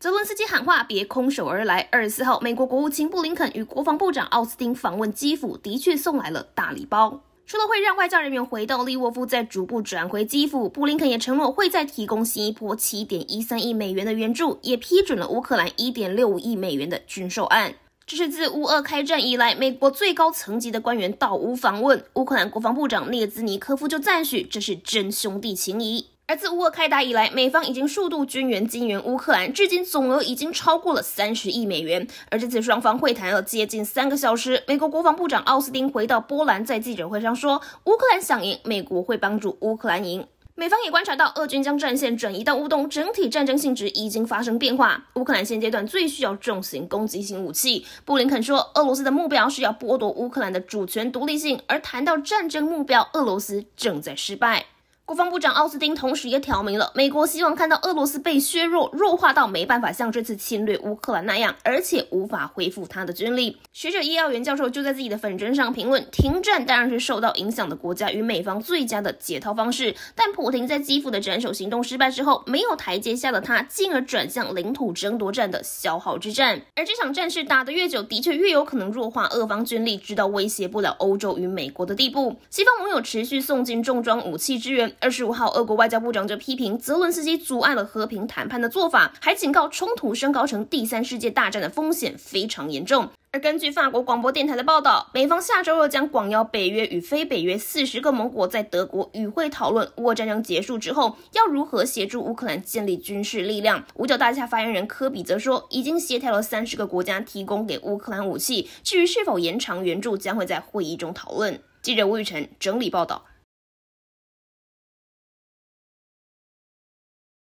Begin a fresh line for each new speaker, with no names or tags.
泽伦斯基喊话别空手而来。二十四号，美国国务卿布林肯与国防部长奥斯汀访问基辅，的确送来了大礼包。除了会让外交人员回到利沃夫，再逐步转回基辅，布林肯也承诺会再提供新一波七点一三亿美元的援助，也批准了乌克兰一点六五亿美元的军售案。这是自乌俄开战以来，美国最高层级的官员到乌访问。乌克兰国防部长列兹尼科夫就赞许这是真兄弟情谊。而自乌俄开打以来，美方已经数度军援金援乌克兰，至今总额已经超过了三十亿美元。而这次双方会谈了接近三个小时，美国国防部长奥斯汀回到波兰，在记者会上说：“乌克兰想赢，美国会帮助乌克兰赢。”美方也观察到，俄军将战线转移到乌东，整体战争性质已经发生变化。乌克兰现阶段最需要重型攻击性武器。布林肯说，俄罗斯的目标是要剥夺乌克兰的主权独立性，而谈到战争目标，俄罗斯正在失败。国防部长奥斯汀同时也挑明了，美国希望看到俄罗斯被削弱、弱化到没办法像这次侵略乌克兰那样，而且无法恢复他的军力。学者伊耀元教授就在自己的粉针上评论：停战当然是受到影响的国家与美方最佳的解套方式，但普廷在基辅的斩首行动失败之后，没有台阶下的他，进而转向领土争夺战的消耗之战。而这场战事打得越久，的确越有可能弱化俄方军力，直到威胁不了欧洲与美国的地步。西方盟友持续送进重装武器支援。二十五号，俄国外交部长就批评泽伦斯基阻碍了和平谈判的做法，还警告冲突升高成第三世界大战的风险非常严重。而根据法国广播电台的报道，美方下周二将广邀北约与非北约四十个盟国在德国与会讨论，乌俄战争结束之后要如何协助乌克兰建立军事力量。五角大厦发言人科比则说，已经协调了三十个国家提供给乌克兰武器，至于是否延长援助，将会在会议中讨论。记者吴雨辰整理报道。